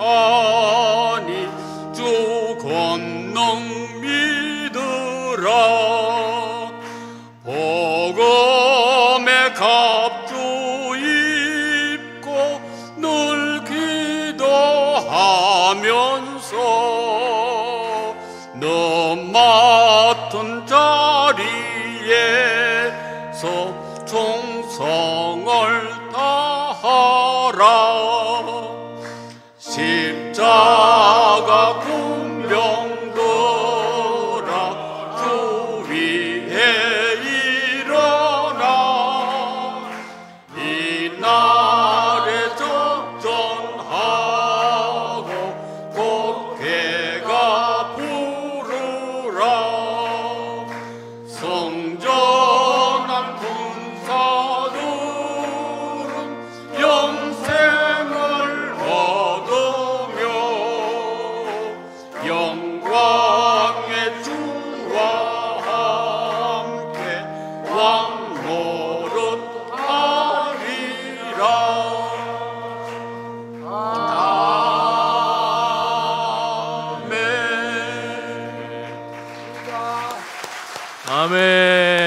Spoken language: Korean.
부족하니 주 권능 믿으라. 복음의 갑주 입고 늘 기도하면서 너 맡은 자리에서 충성을 다 Oh. 아멘.